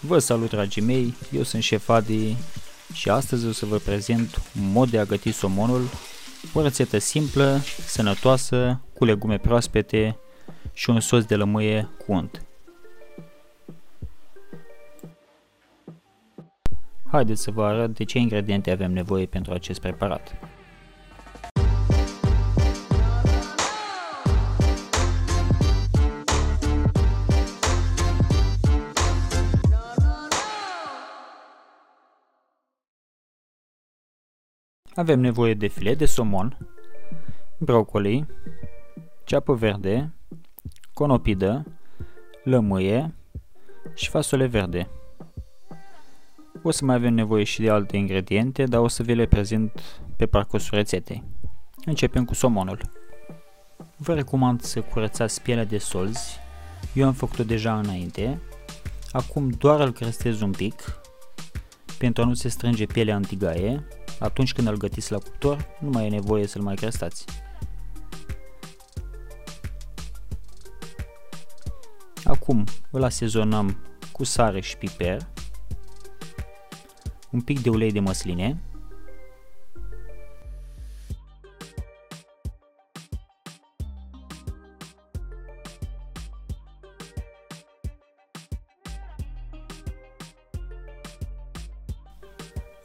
Vă salut dragii mei, eu sunt șef Adi și astăzi o să vă prezint un mod de a găti somonul, o rețetă simplă, sănătoasă, cu legume proaspete și un sos de lămâie cu unt. Haideți să vă arăt de ce ingrediente avem nevoie pentru acest preparat. Avem nevoie de filet de somon, brocoli, ceapă verde, conopidă, lămâie și fasole verde. O să mai avem nevoie și de alte ingrediente, dar o să vi le prezint pe parcursul rețetei. Începem cu somonul. Vă recomand să curățați pielea de solzi. Eu am făcut-o deja înainte. Acum doar îl crestez un pic pentru a nu se strânge pielea în tigaie atunci când îl gătiți la cuptor, nu mai e nevoie să-l mai crestați. Acum îl asezonăm cu sare și piper, un pic de ulei de măsline,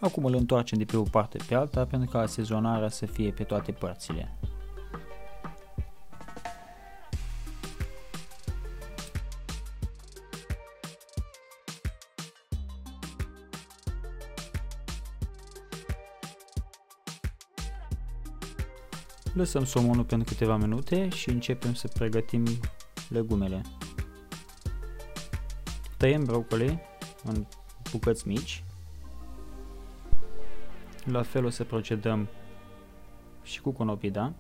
Acum îl întoarcem de pe o parte pe alta pentru ca sezonarea să fie pe toate părțile. Lăsăm somonul pentru câteva minute și începem să pregătim legumele. Tăiem brocoli în bucăți mici la fel o să procedăm și cu conopida.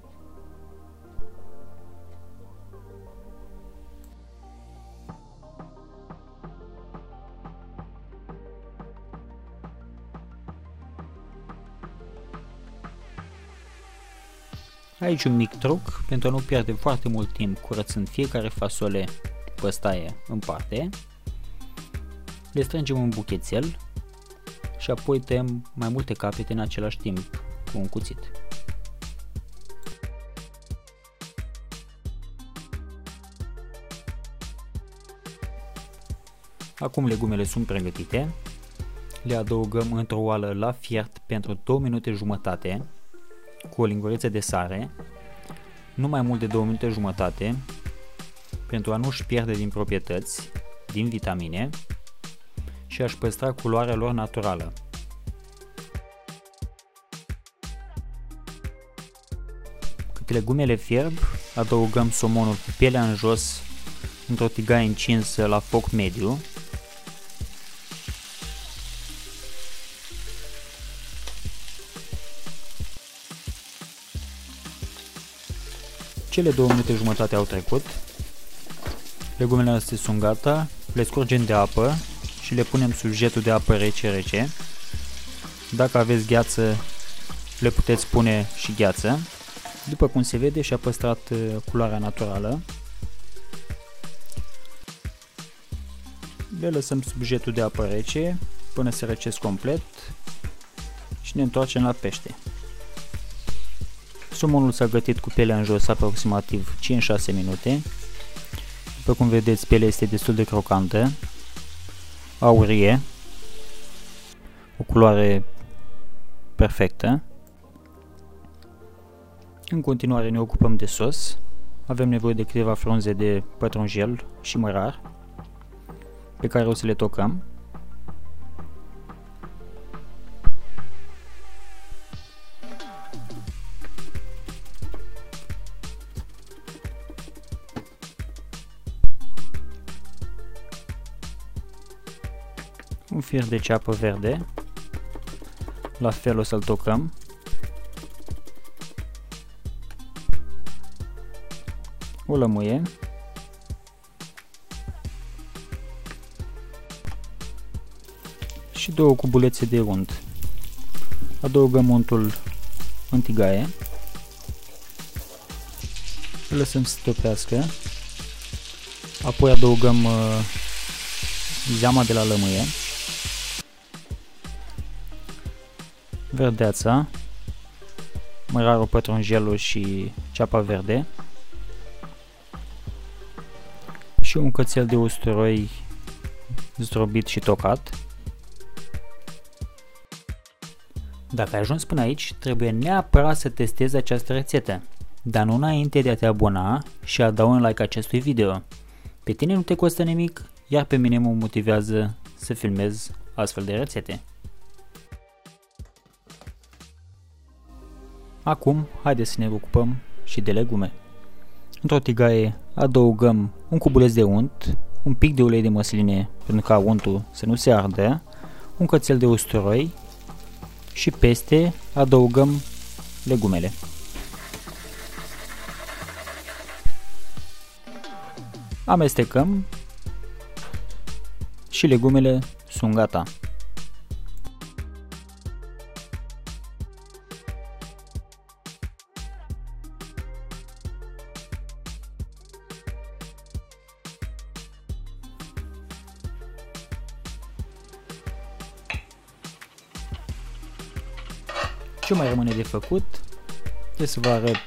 Aici un mic truc pentru a nu pierde foarte mult timp curățând fiecare fasole păstaie în parte. Le strângem un buchețel și apoi tăiem mai multe capete în același timp cu un cuțit. Acum legumele sunt pregătite. Le adăugăm într-o oală la fiert pentru 2 minute jumătate cu o linguriță de sare, nu mai mult de 2 minute jumătate pentru a nu-și pierde din proprietăți, din vitamine și aș păstra culoarea lor naturală. Cât legumele fierb, adăugăm somonul cu pielea în jos într-o tigaie încinsă la foc mediu. Cele două minute jumătate au trecut. Legumele astea sunt gata. Le scurgem de apă și le punem sub jetul de apă rece-rece. Dacă aveți gheață, le puteți pune și gheață. După cum se vede și-a păstrat uh, culoarea naturală. Le lăsăm sub jetul de apă rece până se răcesc complet și ne întoarcem la pește. Somonul s-a gătit cu pielea în jos aproximativ 5-6 minute. După cum vedeți, pielea este destul de crocantă aurie, o culoare perfectă. În continuare ne ocupăm de sos. Avem nevoie de câteva frunze de pătrunjel și mărar pe care o să le tocăm. Un fir de ceapă verde, la fel o să-l tocăm. O lămâie. Și două cubulețe de unt. Adăugăm untul în tigaie. Îl lăsăm să topească. Apoi adăugăm uh, zeama de la lămâie, verdeața, mărarul pătrunjelul și ceapa verde și un cățel de usturoi zdrobit și tocat. Dacă ai ajuns până aici, trebuie neapărat să testezi această rețetă, dar nu înainte de a te abona și a da un like acestui video. Pe tine nu te costă nimic, iar pe mine mă motivează să filmez astfel de rețete. Acum, haideți să ne ocupăm și de legume. Într-o tigaie adăugăm un cubuleț de unt, un pic de ulei de măsline pentru ca untul să nu se ardă, un cățel de usturoi și peste adăugăm legumele. Amestecăm și legumele sunt gata. Ce mai rămâne de făcut? Trebuie să vă arăt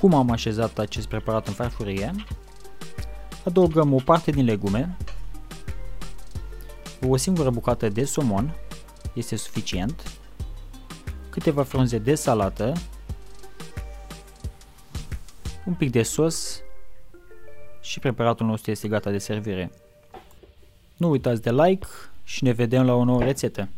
cum am așezat acest preparat în farfurie. Adăugăm o parte din legume, o singură bucată de somon este suficient, câteva frunze de salată, un pic de sos și preparatul nostru este gata de servire. Nu uitați de like și ne vedem la o nouă rețetă.